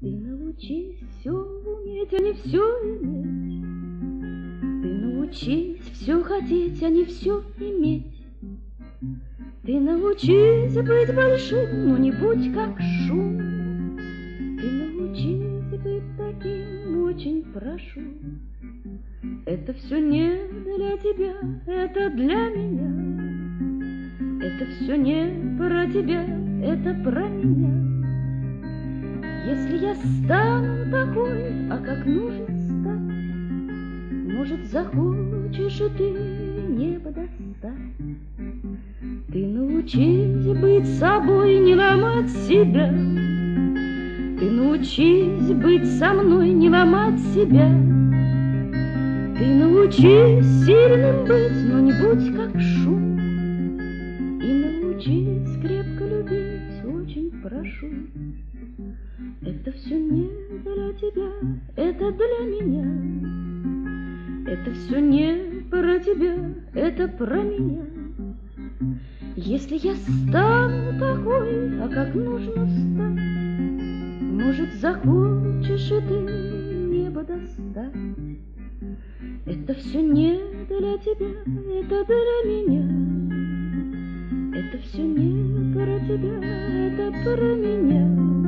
Ты научись все уметь, а не все иметь. Ты научись все хотеть, а не все иметь. Ты научись быть большим, но не будь как шум. Ты научись быть таким, очень прошу. Это все не для тебя, это для меня. Это все не про тебя, это про меня. Если я стану такой, а как нужно стать, Может, захочешь и ты небо достать. Ты научись быть собой, не ломать себя. Ты научись быть со мной, не ломать себя. Ты научись сильным быть, но не будь как шум. Прошу. Это все не для тебя, это для меня. Это все не про тебя, это про меня. Если я стану такой, а как нужно стать, Может, захочешь и ты небо достать. Это все не для тебя, это для меня. Это все не про тебя, это про меня.